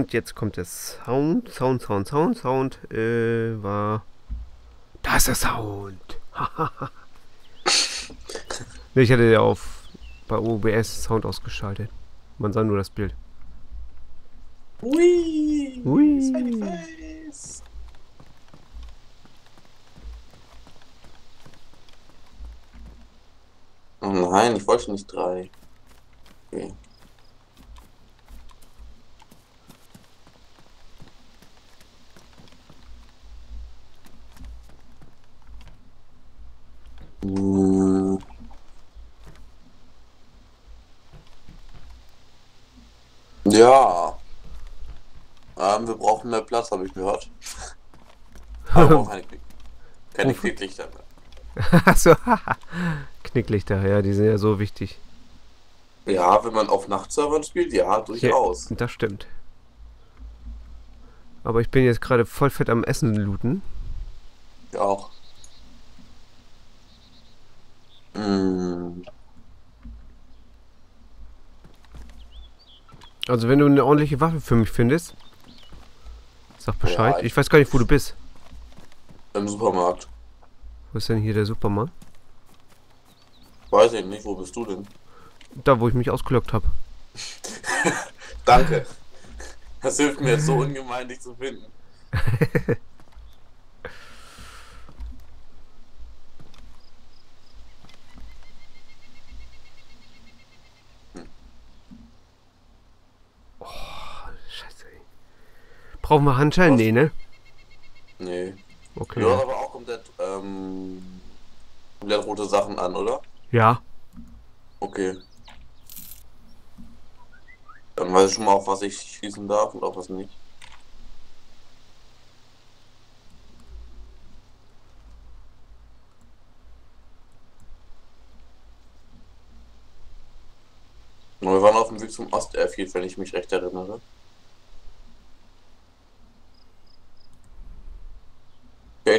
Und jetzt kommt der Sound, Sound, Sound, Sound, Sound, äh, war... Da ist der Sound! ich hatte ja auf bei OBS Sound ausgeschaltet. Man sah nur das Bild. Ui! Ui. Oh nein, ich wollte nicht drei. Okay. Ja. Ähm, wir brauchen mehr Platz, habe ich gehört. Aber keine, Knick keine? Knicklichter mehr. Achso, Knicklichter, ja, die sind ja so wichtig. Ja, wenn man auf Nachtservern spielt, ja, durchaus. Das stimmt. Aber ich bin jetzt gerade voll fett am Essen looten. Ja, auch. Mm, Also wenn du eine ordentliche Waffe für mich findest, sag Bescheid. Ja, ich- ich weiß gar nicht, wo du bist. Im Supermarkt. Wo ist denn hier der Supermann? Weiß ich nicht, wo bist du denn? Da, wo ich mich ausgelockt habe. Danke. Das hilft mir jetzt so ungemein, dich zu finden. Scheiße. ey. Brauchen wir Handschellen? Was? Nee, ne? Nee. Okay. Du hast aber auch komplett, ähm, komplett rote Sachen an, oder? Ja. Okay. Dann weiß ich schon mal, auf was ich schießen darf und auf was nicht. Wir waren auf dem Weg zum Ost-Airfield, wenn ich mich recht erinnere.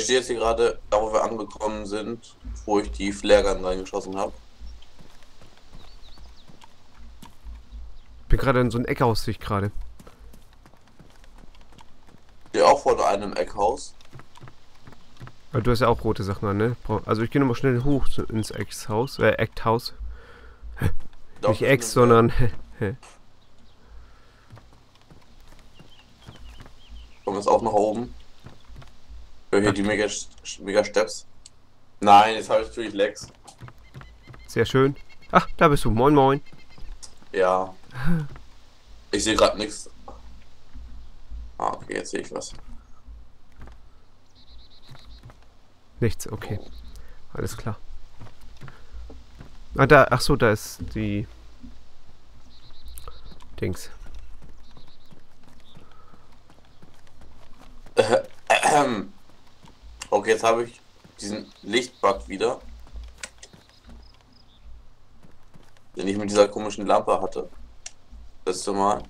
Ich stehe jetzt hier gerade da, wo wir angekommen sind, wo ich die Flaregun reingeschossen habe. Bin gerade in so ein Eckhaus, sehe ich gerade. Stehe auch vor einem Eckhaus. Aber du hast ja auch rote Sachen an, ne? Also ich gehe nochmal schnell hoch ins Eckhaus. Äh, Eckhaus. Nicht Ex, sondern... Kommen jetzt auch nach oben. Hier die Mega, Mega Steps. Nein, jetzt habe ich natürlich Lex. Sehr schön. Ach, da bist du. Moin, moin. Ja. Ich sehe gerade nichts. Ah, okay, jetzt sehe ich was. Nichts, okay. Alles klar. Ah, da, ach so, da ist die... Dings. Ahem. Okay, jetzt habe ich diesen Lichtbug wieder. Den ich mit dieser komischen Lampe hatte. Letzte Mal.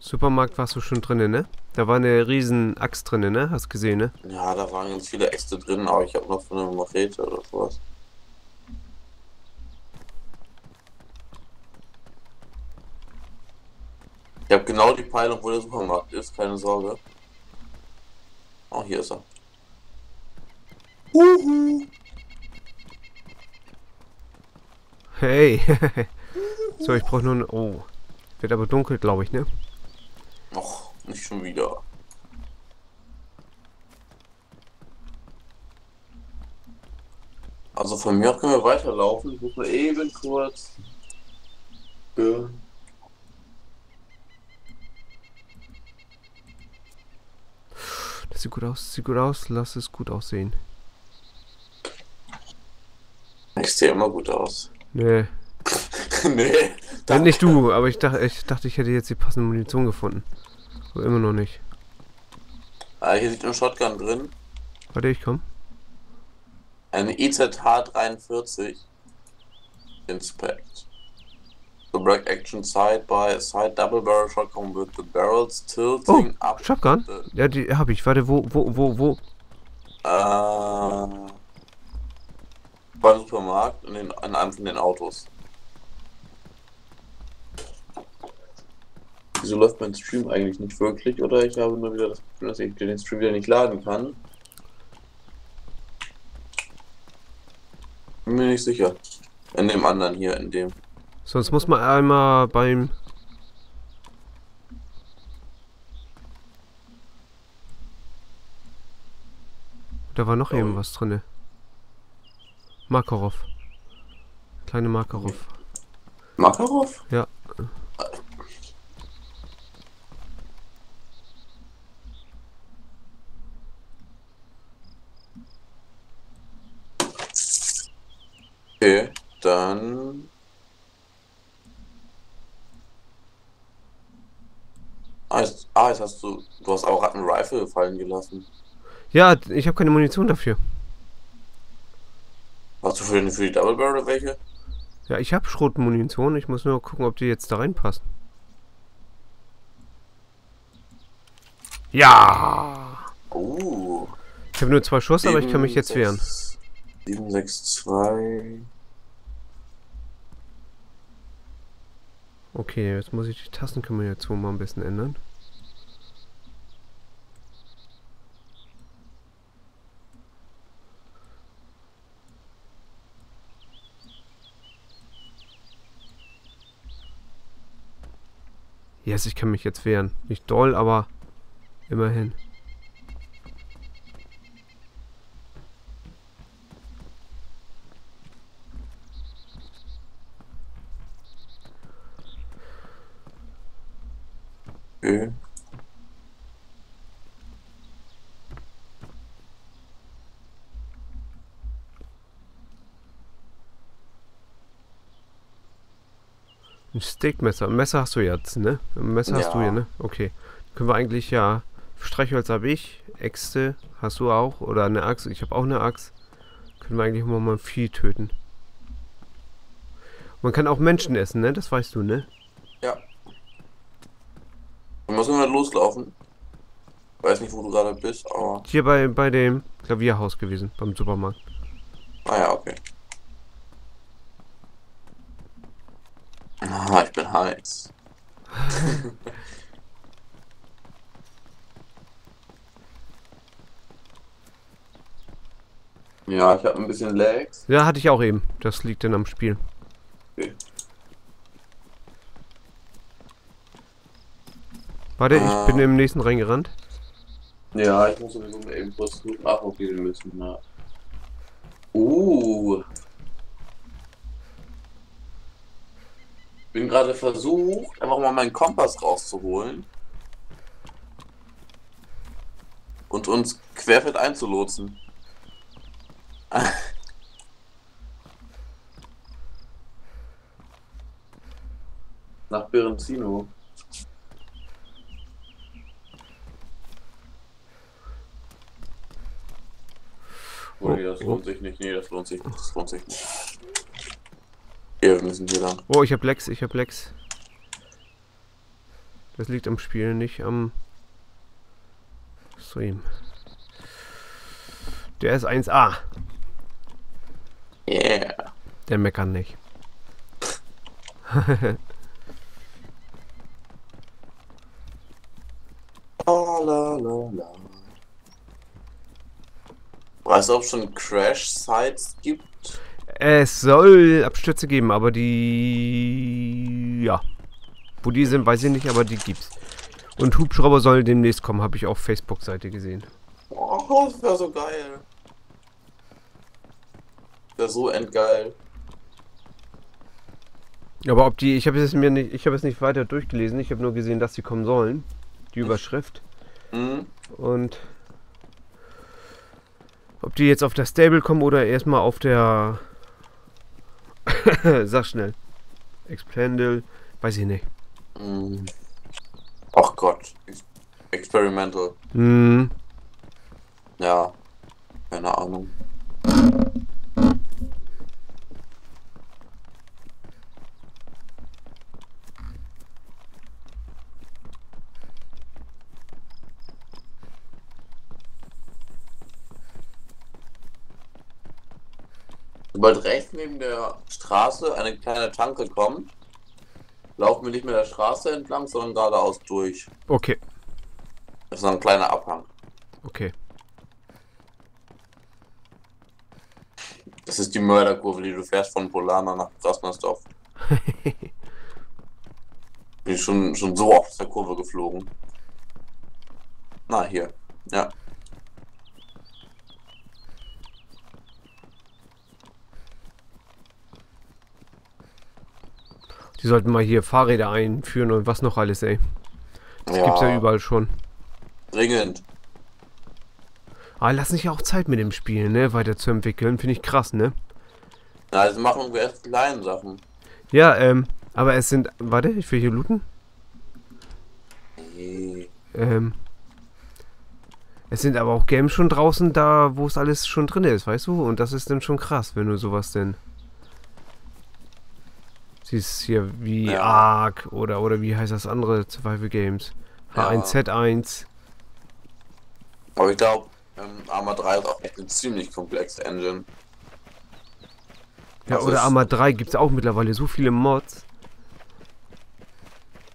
Supermarkt warst du schon drinnen, ne? Da war eine riesen Axt drinnen, ne? Hast gesehen, ne? Ja, da waren ganz viele Äxte drin, aber ich habe noch so eine Machete oder sowas. Ich habe genau die Peilung, wo der Supermarkt ist, keine Sorge. Oh, hier ist er. Uhu. Hey! so, ich brauche nur... ein- Oh. Wird aber dunkel, glaube ich, ne? Och, nicht schon wieder. Also von mir aus können wir weiterlaufen. Ich muss mal eben kurz. Ja. Das sieht gut aus, sieht gut aus. Lass es gut aussehen. Ich sehe immer gut aus. Nee. nee. Danke. nicht du, aber ich dachte, ich dachte, ich hätte jetzt die passende Munition gefunden. Aber immer noch nicht. Ah, hier liegt ein Shotgun drin. Warte, ich komm. Eine IZH 43. Inspect. The break action side by side double barrel shotgun with the barrels Oh, tilting up. Shotgun? Ja, die habe ich. Warte, wo, wo, wo, wo? Äh, Beim Supermarkt in, den, in einem von den Autos. Wieso läuft mein Stream eigentlich nicht wirklich? Oder ich habe nur wieder das Gefühl, dass ich den Stream wieder nicht laden kann. Bin mir nicht sicher. In dem anderen hier, in dem. Sonst muss man einmal beim... Da war noch Oh. eben was drinne. Makarov. Kleine Makarov. Makarov? Ja. Okay, dann. Ah, jetzt, ah, jetzt hast du. Du hast auch einen Rifle fallen gelassen. Ja, ich habe keine Munition dafür. Hast du für, den, für die Double Barrel welche? Ja, ich habe Schrotmunition. Ich muss nur gucken, ob die jetzt da reinpassen. Ja! Uh. Ich habe nur zwei Schuss, aber ich kann mich jetzt wehren. 762. Okay, jetzt muss ich die Tastenkombination mal ein bisschen ändern. Yes, ich kann mich jetzt wehren. Nicht doll, aber immerhin. Okay. Ein Steakmesser. Ein Messer hast du jetzt, ne? Ein Messer hast du Ja. hier, ne? Okay. Können wir eigentlich ja. Streichholz habe ich. Äxte hast du auch. Oder eine Axt. Ich habe auch eine Axt. Können wir eigentlich immer mal ein Vieh töten. Man kann auch Menschen essen, ne? Das weißt du, ne? Ja. Wir müssen wir loslaufen. Weiß nicht, wo du gerade bist, aber. Hier bei, bei dem Klavierhaus gewesen. Beim Supermarkt. Ah ja, okay. Ah, heiß. ja, ich habe ein bisschen Lags. Ja, hatte ich auch eben. Das liegt dann am Spiel. Okay. Warte, Ah. ich bin im nächsten reingerannt. Ja, ich muss sowieso mal eben kurz okay, wir müssen na. Uh. Gerade versucht, einfach mal meinen Kompass rauszuholen. Und uns querfeld einzulotsen. Nach Berenzino. Oh, das Oh, lohnt sich nicht. Nee, das lohnt sich nicht. Das lohnt sich nicht. Ja, wir müssen hier lang. Oh, ich hab Lex, ich hab Lex. Das liegt am Spiel, nicht am Stream. Der ist 1A. Yeah. Der meckert nicht. La, la, la, la. Weißt du, ob es schon Crash-Sites gibt? Es soll Abstürze geben, aber die. Ja. Wo die sind, weiß ich nicht, aber die gibt's. Und Hubschrauber sollen demnächst kommen, habe ich auf Facebook-Seite gesehen. Oh, das wäre so geil. Wäre so endgeil. Aber ob die. Ich habe es mir nicht. Ich habe es nicht weiter durchgelesen. Ich habe nur gesehen, dass sie kommen sollen. Die Überschrift. Hm? Und ob die jetzt auf der Stable kommen oder erstmal auf der. Sag schnell. Expandel. Weiß ich nicht. Ach Gott. Ex Experimental. Hm. Ja. Keine Ahnung. Sobald rechts neben der Straße eine kleine Tanke kommt, laufen wir nicht mehr der Straße entlang, sondern geradeaus durch. Okay, Das ist ein kleiner Abhang. okay. Das ist die Mörderkurve, die du fährst von Polana nach Krasnersdorf. Bin ich schon, schon so oft aus der Kurve geflogen. Na, hier. Ja. Die sollten mal hier Fahrräder einführen und was noch alles, ey. Das gibt's ja überall schon. Dringend. Aber lass sich ja auch Zeit mit dem Spiel, ne, weiterzuentwickeln. Finde ich krass, ne? Ja, also machen wir erst kleine Sachen. Ja, ähm, aber es sind. Warte, ich will hier looten. Nee. Ähm. Es sind aber auch Games schon draußen da, wo es alles schon drin ist, weißt du? Und das ist dann schon krass, wenn du sowas denn. Siehst hier wie Ja. Ark oder oder wie heißt das andere Survival Games? Ja. H1Z1. Aber ich glaube, ähm, Arma 3 ist auch echt eine ziemlich komplexe Engine. Ja, Das oder ist- Arma 3 gibt es auch mittlerweile so viele Mods.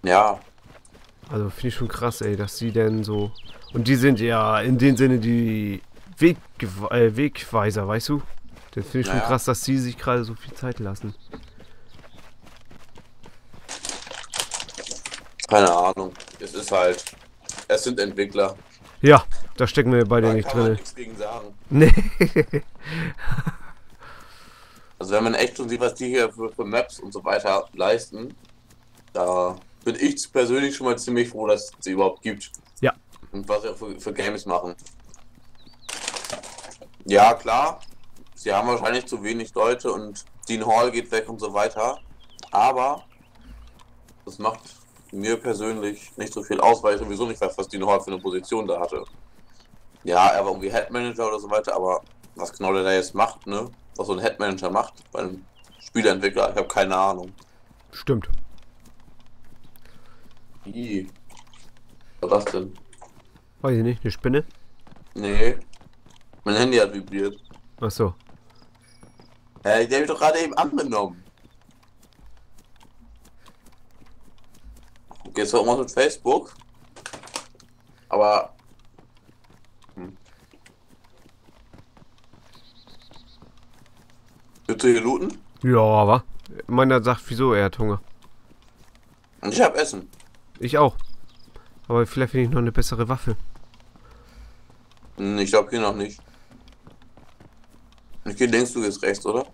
Ja, Also finde ich schon krass, ey, dass die denn so. Und die sind ja in dem Sinne die Weg, äh, Wegweiser, weißt du? Das finde ich schon Ja, ja. krass, dass die sich gerade so viel Zeit lassen. Keine Ahnung. Es ist halt. Es sind Entwickler. Ja, da stecken wir beide Da nicht kann man drin. nichts gegen sagen. Nee. Also wenn man echt schon sieht, was die hier für, für Maps und so weiter leisten, da bin ich persönlich schon mal ziemlich froh, dass es sie überhaupt gibt. Ja. Und was sie auch für, für Games machen. Ja, klar. Sie haben wahrscheinlich zu wenig Leute und Dean Hall geht weg und so weiter. Aber das macht mir persönlich nicht so viel aus, weil ich sowieso nicht weiß, was Dean Hall für eine Position da hatte. Ja, er war irgendwie Head Manager oder so weiter, aber was genau der da jetzt macht, ne? Was so ein Head Manager macht bei einem Spieleentwickler, ich habe keine Ahnung. Stimmt. Ih. Was war das denn? Weiß ich nicht, eine Spinne? Nee. Mein Handy hat vibriert. Achso. Äh, der hab ich doch gerade eben angenommen. Okay, jetzt irgendwas mit Facebook. Aber. Hm. Willst du hier looten? Ja, aber. Meiner sagt, wieso er hat Hunger. Und ich hab Essen. Ich auch. Aber vielleicht finde ich noch eine bessere Waffe. Hm, Ich glaube hier noch nicht. Ich gehe links, du gehst rechts, oder?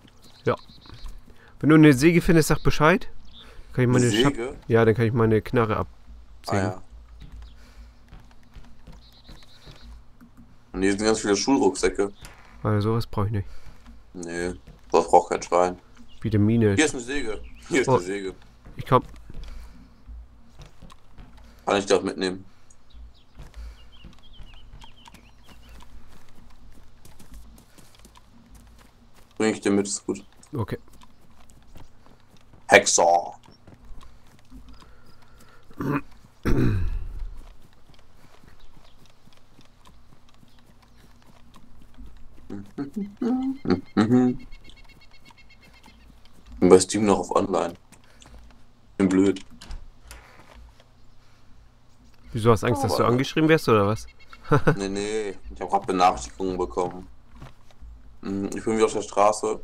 Wenn du eine Säge findest, sag Bescheid. Kann ich meine Eine Schab- Säge? Ja, dann kann ich meine Knarre Ah absägen. ja. Und hier sind ganz viele Schulrucksäcke. Also sowas brauche ich nicht. Nee, das braucht kein Schwein. Wie der Mine. Hier ist eine Säge. Hier ist Oh. eine Säge. Ich komm. Kann ich das mitnehmen? Bring ich dir mit, ist gut. Okay. Hexer. Mhm. Bei Steam noch auf Online. Bin blöd. Wieso hast du Angst, dass du angeschrieben wirst oder was? Nee, nee, ich habe gerade Benachrichtigungen bekommen. Hm, Ich bin wieder auf der Straße.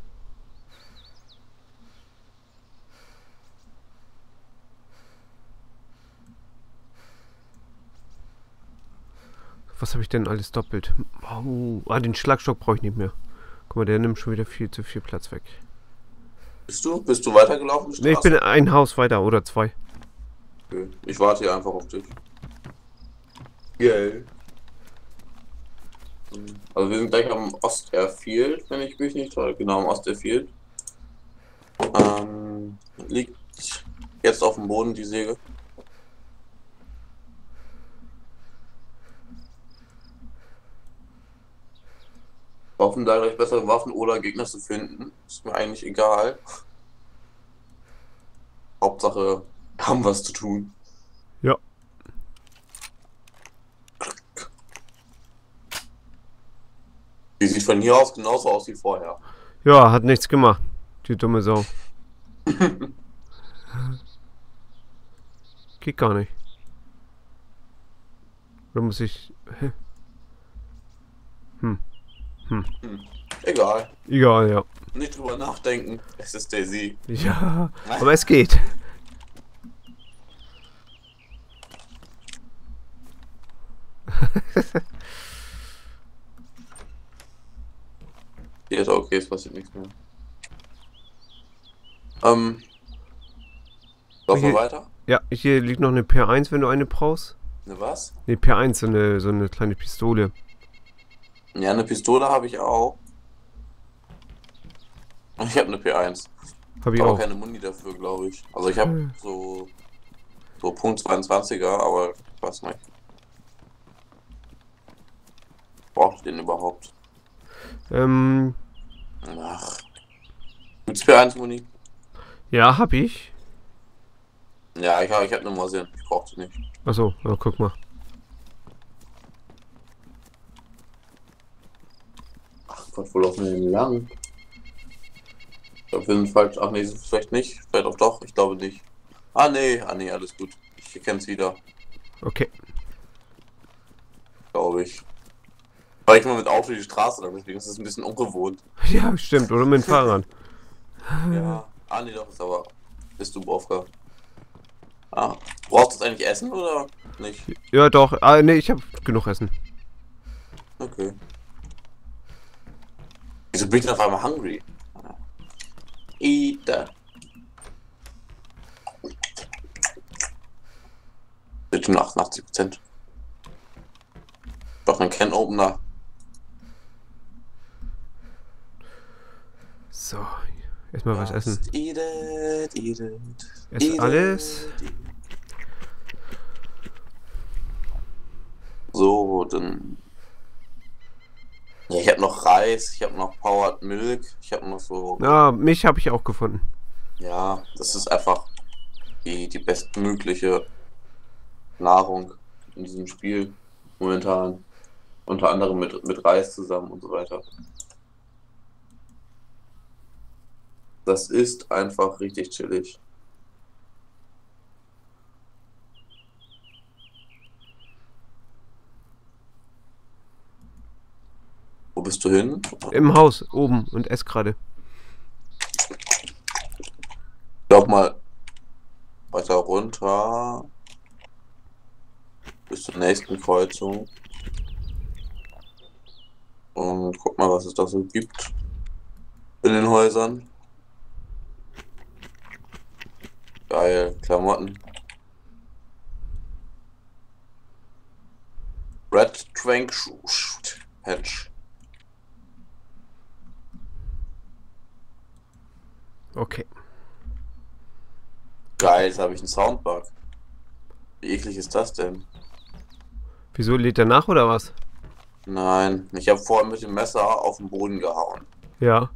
Was habe ich denn alles doppelt? Oh, ah, den Schlagstock brauche ich nicht mehr. Guck mal, der nimmt schon wieder viel zu viel Platz weg. Bist du? Bist du weitergelaufen? die Ne, ich bin ein Haus weiter oder zwei. Okay. Ich warte hier einfach auf dich. Yay. Also wir sind gleich am Osterfield, wenn ich mich nicht täusche. Genau, am Osterfield. Ähm, liegt jetzt auf dem Boden die Säge. Hoffen da gleich bessere Waffen oder Gegner zu finden. Ist mir eigentlich egal. Hauptsache, haben was zu tun. Ja. Die sieht von hier aus genauso aus wie vorher. Ja, hat nichts gemacht. Die dumme Sau. Geht gar nicht. Oder muss ich. Hä? Hm. Egal. Egal, ja. Nicht drüber nachdenken. Es ist der Sieg. Ja, aber es geht. Hier ist okay, es passiert nichts mehr. Ähm. Laufen wir weiter? Ja, hier liegt noch eine P1, wenn du eine brauchst. Ne was? Ne, P1, so eine, so eine kleine Pistole. Ja, eine Pistole habe ich auch. Ich habe eine P1. Hab ich aber auch. keine Muni dafür, glaube ich. Also ich habe Hm. so so Punkt 22er, aber ich weiß nicht. Brauche ich den überhaupt? Ähm, Ach. Gibt's P1 Muni? ja, hab ich. Ja, ich habe ich hab eine Mosin. Ich brauche die nicht. Achso, ja, guck mal. Ach Gott, wo laufen wir denn lang? Ich glaube, wir sind falsch. Ach nee, vielleicht nicht. Vielleicht auch doch. Ich glaube nicht. Ah nee, ah nee, alles gut. Ich erkenne es wieder, Okay. glaube ich. Weil ich mal mit Auto die Straße deswegen ist es ein bisschen ungewohnt. Ja, stimmt. Oder mit dem Fahrrad. Ja. Ah nee, doch, ist aber. Bist du Bofka. Ah. Brauchst du eigentlich essen oder nicht? Ja, doch. Ah, ne, ich hab genug Essen. Okay. Wieso bin ich auf einmal hungry? Eat. Bitte nur 88 Prozent. Doch ein Can Opener. So. Erstmal was essen. Eat it, eat it. Ess eat alles. So, dann. Ja, ich habe noch Reis, ich habe noch Powered Milk, ich habe noch so. Ja, mich habe ich auch gefunden. Ja, das ist einfach die, die bestmögliche Nahrung in diesem Spiel momentan. Unter anderem mit, mit Reis zusammen und so weiter. Das ist einfach richtig chillig. Bist du hin? Im Haus, oben und ess gerade. Glaub mal weiter runter bis zur nächsten Kreuzung. Und guck mal, was es da so gibt in den Häusern. Geil, Klamotten. Red Trank Shoot Okay. Geil, jetzt habe ich einen Soundbug. Wie eklig ist das denn? Wieso lädt er nach oder was? Nein, ich habe vorhin mit dem Messer auf den Boden gehauen. Ja.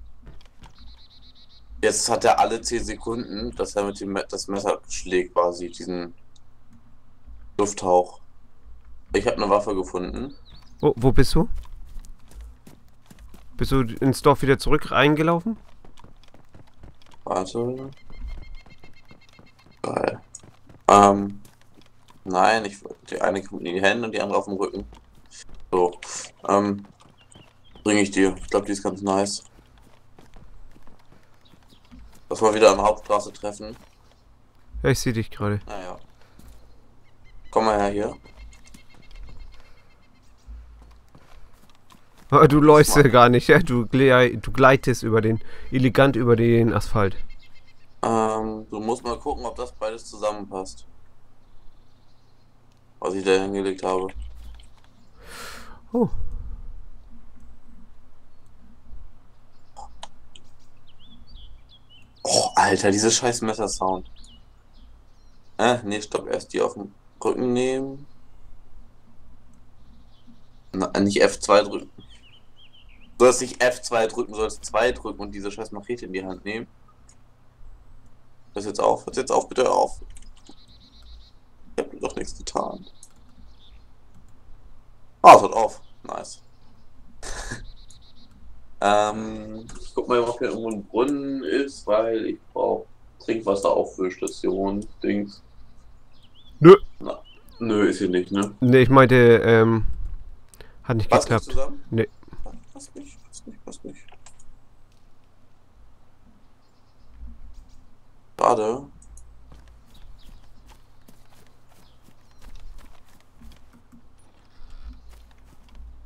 Jetzt hat er alle 10 Sekunden, dass er mit dem Me das Messer schlägt, quasi, diesen Lufthauch. Ich habe eine Waffe gefunden. Wo, wo bist du? Bist du ins Dorf wieder zurück reingelaufen? Warte. Geil. Ähm. Nein, ich die eine kommt in die Hände und die andere auf dem Rücken. So. Ähm. Bringe ich dir. Ich glaube, die ist ganz nice. Dass wir wieder an der Hauptstraße treffen. Ja, ich sehe dich gerade. Naja. Komm mal her hier. Aber du läufst ja gar nicht, ja? Du, du gleitest über den, elegant über den Asphalt. Ähm, du musst mal gucken, ob das beides zusammenpasst. Was ich da hingelegt habe. Oh. Oh, Alter, diese scheiß Messersound. Äh, nee, stopp, erst die auf den Rücken nehmen. Na, nicht F2 drücken. Du sollst nicht F2 drücken, sollst 2 drücken und diese scheiß Machete in die Hand nehmen. Hör jetzt auf, hör jetzt auf, bitte auf. Ich hab doch nichts getan. Ah, es hört auf. Nice. ähm, ich guck mal, ob hier irgendwo ein Brunnen ist, weil ich brauche Trinkwasser auf für Station, Dings. Nö. Na, nö, ist hier nicht, ne? Ne, ich meinte, ähm, hat nicht nicht geklappt. zusammen? Nee. Passt nicht, passt nicht, passt nicht. Schade.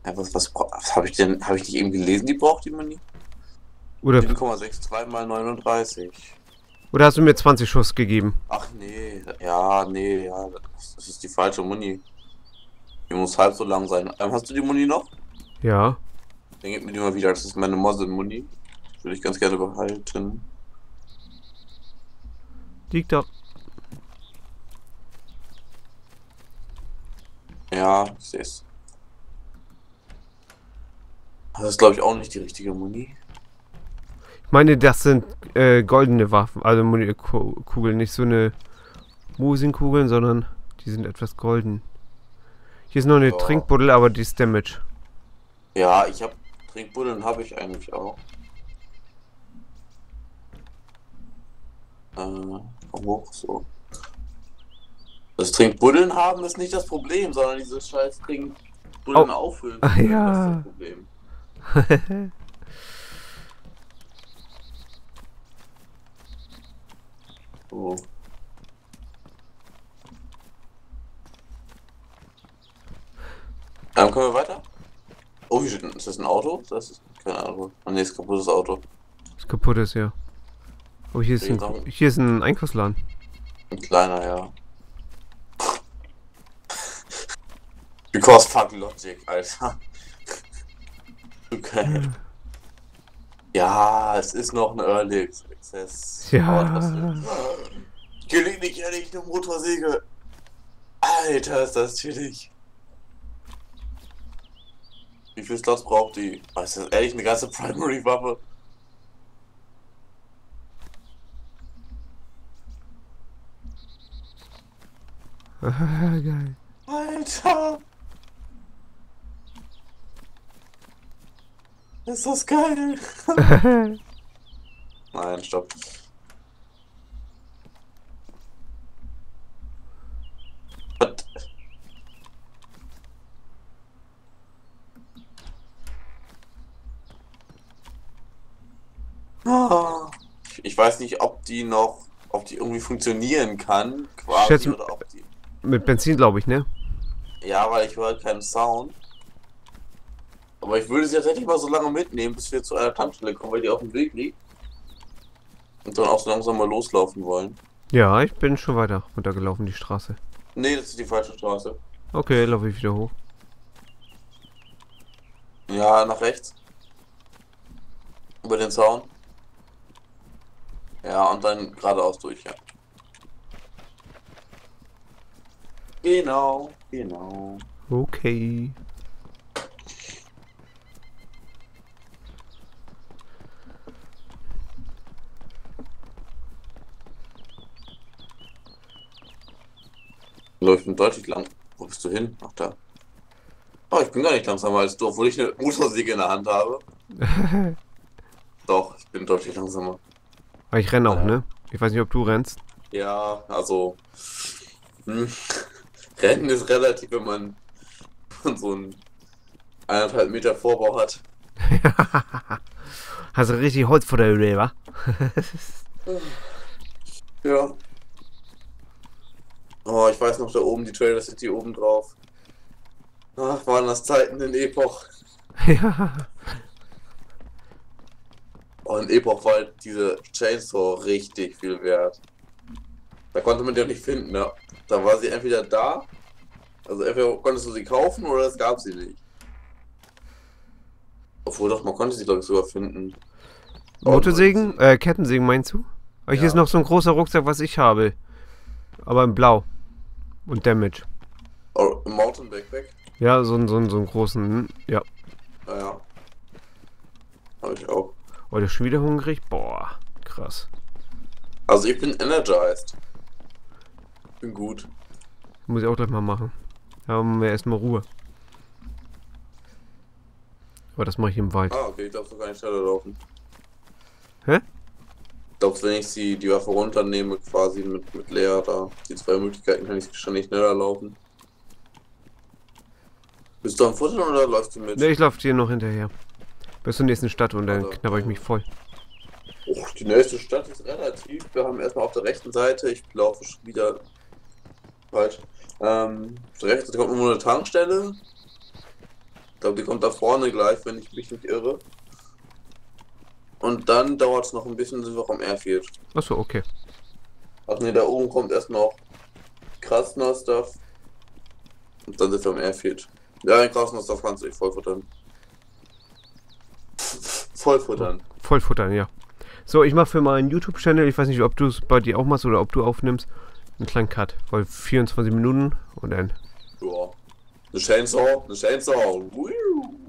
Ja, was, was, was habe ich denn, habe ich nicht eben gelesen, die braucht die Money? Oder, 7,62 mal 39. oder hast du mir 20 Schuss gegeben? Ach nee, ja, nee, ja, das das ist die falsche Muni. Die muss halb so lang sein. Ähm, hast du die Muni noch? Ja. Dann gib mir die mal wieder, das ist meine Moslem-Muni. Würde ich ganz gerne behalten. Liegt da. Ja, ich seh's. Das ist, glaube ich, auch nicht die richtige Muni. Ich meine, das sind äh, goldene Waffen. Also Muni- Ku- Kugeln, nicht so eine Musinkugeln, sondern die sind etwas golden. Hier ist noch eine Ja. Trinkbuddel, aber die ist Damage. Ja, ich habe Trinkbuddeln habe ich eigentlich auch. Äh, komm hoch, so. Das Trinkbuddeln haben ist nicht das Problem, sondern diese scheiß Trinkbuddeln Oh. auffüllen. Ah, Das ist ja. das Problem. So. Ähm, kommen wir weiter? Oh, wie steht, ist das ein Auto? Das ist kein Auto. Oh, nee, ist kaputtes Auto. Ist, ja. Oh, hier ist, ein, hier ist ein Einkaufsladen. Ein kleiner, ja. Because fuck Logic, Alter. Okay. Ja, es ist noch ein Early Access. Ja. Aber trotzdem. Gelegentlich ehrlich eine Motorsäge. Alter, ist das chillig. Wie viel Slots braucht die? Was ist das ehrlich eine ganze Primary-Waffe? Geil. Alter! Ist das geil! Nein, stopp. Was? Ah, Ich weiß nicht, ob die noch, ob die irgendwie funktionieren kann, quasi, schätze- oder ob die. Mit Benzin, glaube ich, ne? Ja, weil ich höre keinen Sound. Aber ich würde sie tatsächlich mal so lange mitnehmen, bis wir zu einer Tankstelle kommen, weil die auf dem Weg liegt. Und dann auch so langsam mal loslaufen wollen. Ja, ich bin schon weiter runtergelaufen, die Straße. Nee, das ist die falsche Straße. Okay, laufe ich wieder hoch. Ja, nach rechts. Über den Zaun. Ja, und dann geradeaus durch, ja. Genau, genau. Okay. Läuft mir deutlich lang. Wo bist du hin? Ach da. Oh, ich bin gar nicht langsamer als du, obwohl ich eine Motorsäge in der Hand habe. Doch, ich bin deutlich langsamer. Aber ich renne auch, Ja. ne? Ich weiß nicht, ob du rennst. Ja, also. Hm, Rennen ist relativ, wenn man so einen eineinhalb Meter Vorbau hat. Hast du richtig Holz vor der Höhe, wa? Ja. Oh, ich weiß noch, da oben die Trailer City oben drauf. Ach, waren das Zeiten in Epoch. ja. In Epoch war diese Chainsaw richtig viel wert. Da konnte man die auch nicht finden, ja. Da war sie entweder da, also entweder konntest du sie kaufen oder es gab sie nicht. Obwohl doch, man konnte sie glaube ich sogar finden. Motorsägen? Äh, Kettensägen meinst du? Aber hier Ja. ist noch so ein großer Rucksack, was ich habe. Aber in Blau. Und Damage. Oh, Mountain Backpack? Ja, so, ein- so, so einen großen. hm, Ja. Naja. Habe ich auch. Ist schon wieder hungrig? Boah, krass. Also ich bin energized. Bin gut. Muss ich auch gleich mal machen. Haben wir erstmal Ruhe. Aber das mache ich im Wald. Ah, okay, ich darf doch gar nicht schneller laufen. Hä? Glaubst du, wenn ich sie die Waffe runternehme, quasi mit, mit Lea da, die zwei Möglichkeiten, kann ich wahrscheinlich schneller laufen? Bist du am Futtern oder läufst du mit? Ne, ich laufe dir noch hinterher. Bis zur nächsten Stadt und dann Also, knabber ich mich voll. Oh, die nächste Stadt ist relativ. Wir haben erstmal auf der rechten Seite, ich laufe schon wieder falsch. Ähm, auf der rechten Seite kommt nur eine Tankstelle. Ich glaube, die kommt da vorne gleich, wenn ich mich nicht irre. Und dann dauert es noch ein bisschen, sind wir auch am Airfield. Achso, okay. Ach ne, da oben kommt erst noch Krasner Stuff. Und dann sind wir am Airfield. Ja, den Krasner Stuff kannst du dich vollfuttern. Vollfuttern. Voll futtern, ja. So, ich mache für meinen YouTube-Channel, ich weiß nicht, ob du es bei dir auch machst oder ob du aufnimmst, einen kleinen Cut. Weil 24 Minuten und dann. Ja. Eine Chainsaw, eine Chainsaw. Woo.